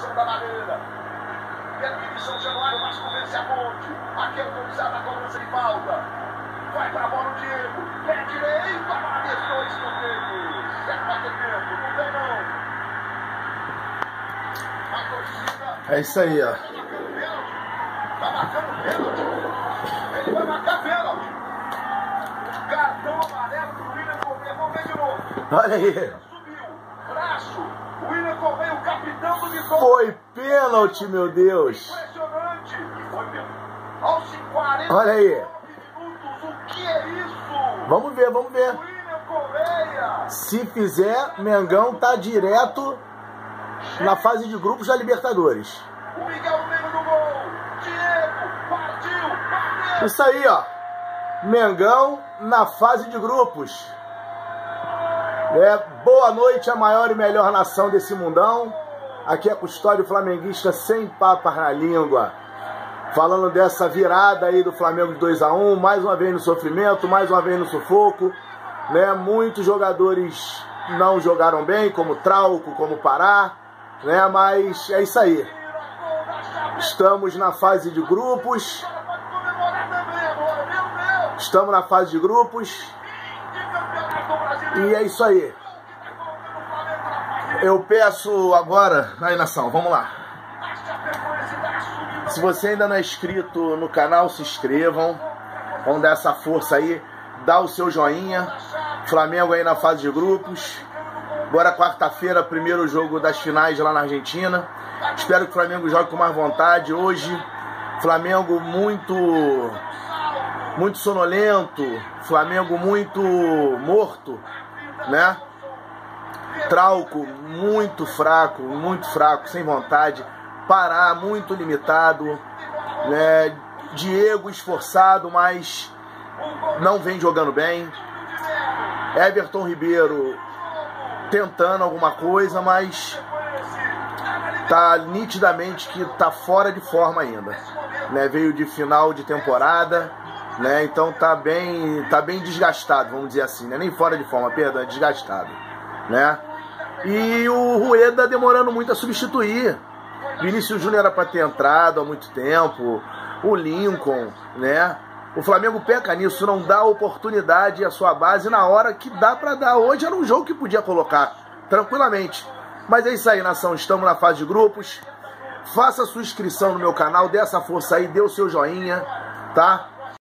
marcação da maneira. Define São Januário, mas convence a ponte. Aqui é autorizado a cobrança de falta. Vai pra bola o Diego. Pé direito, a deixou escanteio. Quer bater tempo, não tem não. A torcida. É isso aí, ó. Tá marcando pênalti. Ele vai marcar pênalti. Cartão amarelo pro William Correia. Vamos ver de novo. Olha aí. Correia, o capitão do Vitória. Foi pênalti, meu Deus. Impressionante. Foi pênalti. Aos 40 Olha aí. minutos. O que é isso? Vamos ver, vamos ver. Se fizer, Mengão tá direto na fase de grupos da Libertadores. O Miguel no gol. Diego. Partiu. Bateu. Isso aí, ó. Mengão na fase de grupos. É, boa noite, a maior e melhor nação desse mundão. Aqui é Custódio Flamenguista sem papas na língua. Falando dessa virada aí do Flamengo de 2 a 1 mais uma vez no sofrimento, mais uma vez no sufoco. Né? Muitos jogadores não jogaram bem, como Trauco, como Pará, né? mas é isso aí. Estamos na fase de grupos. Estamos na fase de grupos. E é isso aí. Eu peço agora, aí nação, vamos lá. Se você ainda não é inscrito no canal, se inscrevam. Vamos dar essa força aí. Dá o seu joinha. Flamengo aí na fase de grupos. Agora quarta-feira, primeiro jogo das finais lá na Argentina. Espero que o Flamengo jogue com mais vontade. Hoje, Flamengo muito muito sonolento, Flamengo muito morto, né? Trauco muito fraco, muito fraco, sem vontade. Pará muito limitado, né? Diego esforçado, mas não vem jogando bem. Everton Ribeiro tentando alguma coisa, mas tá nitidamente que tá fora de forma ainda. Né? Veio de final de temporada, né? Então tá bem, tá bem desgastado, vamos dizer assim, né? Nem fora de forma, perdão, é desgastado, né? E o Rueda demorando muito a substituir. Vinícius Júnior era para ter entrado há muito tempo, o Lincoln, né? O Flamengo peca nisso, não dá oportunidade à sua base na hora que dá para dar. Hoje era um jogo que podia colocar tranquilamente. Mas é isso aí, nação. Estamos na fase de grupos. Faça sua inscrição no meu canal, dê essa força aí, dê o seu joinha, tá?